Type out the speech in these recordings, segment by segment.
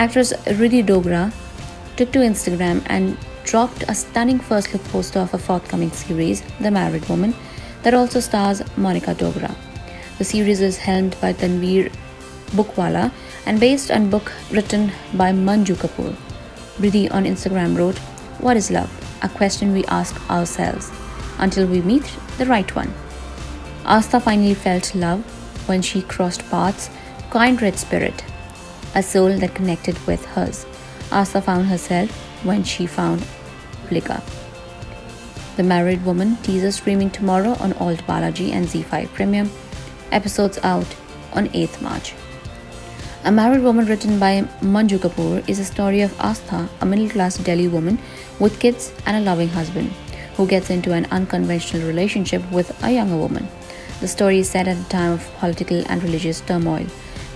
Actress Ridhi Dogra took to Instagram and dropped a stunning first look poster of a forthcoming series, The Married Woman, that also stars Monica Dogra. The series is helmed by Tanveer Bookwala and based on a book written by Manju Kapur. Ridhi on Instagram wrote, What is love? A question we ask ourselves until we meet the right one. Astha finally felt love when she crossed paths, kindred spirit, a soul that connected with hers. Astha found herself when she found Peeplika. The Married Woman teaser streaming tomorrow on Alt Balaji and ZEE5 Premium. Episodes out on 8th March. A Married Woman written by Manju Kapur is a story of Astha, a middle class Delhi woman with kids and a loving husband, who gets into an unconventional relationship with a younger woman. The story is set at a time of political and religious turmoil.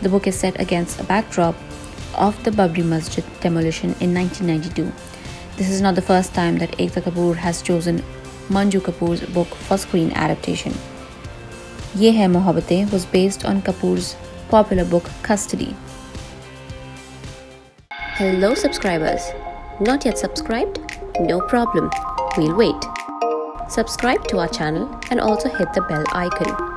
The book is set against a backdrop of the Babri Masjid demolition in 1992. This is not the first time that Ekta Kapoor has chosen Manju Kapur's book for screen adaptation. Yeh Hai Mohabbatein was based on Kapur's popular book Custody. Hello, subscribers. Not yet subscribed? No problem. We'll wait. Subscribe to our channel and also hit the bell icon.